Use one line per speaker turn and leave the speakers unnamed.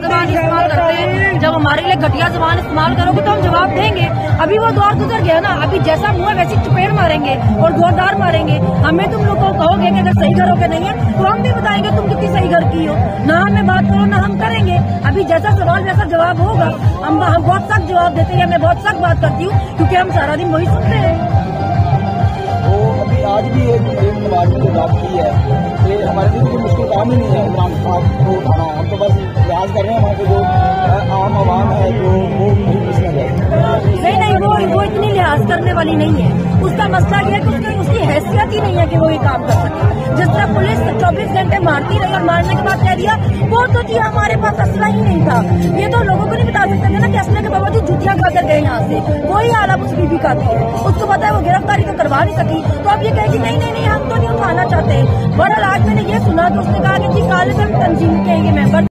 जबान इस्तेमाल करते हैं। जब हमारे लिए घटिया जबान इस्तेमाल करोगे तो हम जवाब देंगे। अभी वो दौर गुजर गया ना, अभी जैसा मुँह है वैसी चपेट मारेंगे और जोरदार मारेंगे। हमें तुम लोग को कहोगे कि अगर सही घर हो के नहीं है तो हम भी बताएँगे तुम कितनी सही घर की हो। ना हमें बात करो, ना हम करेंगे। अभी जैसा सवाल वैसा जवाब होगा। हम हम बहुत सख्त जवाब देते हैं, मैं बहुत सख्त बात करती हूँ, क्योंकि हम सारा दिन वही सुनते हैं।
आज भी एक बात की है हमारे लिए मुश्किल काम ही नहीं है। हम तो बस प्रयास कर रहे हैं जो आम आवाम है, जो वो नहीं
नहीं, वो वो इतनी लिहाज करने वाली नहीं है। उसका मसला ये है कि उसकी उसकी हैसियत ही नहीं है कि वो ये काम कर सके। जिस तरह पुलिस चौबीस घंटे मारती रही और मारने के बाद कह दिया, वो तो जी हमारे पास असला ही नहीं था। ये तो लोगों को नहीं बता सकते थे ना कि असले के बाबा बावजूद जुतियाँ खाकर गए यहाँ से। वही अब उस बीबी का है। उसको पता है वो गिरफ्तारी तो करवा नहीं सकी। तो अब ये कहेगी, नहीं नहीं नहीं, हम तो नहीं उठाना चाहते। बहरहाल, आज मैंने ये सुना तो उसने कहा कि जी, काले तंजीम के ये मेंबर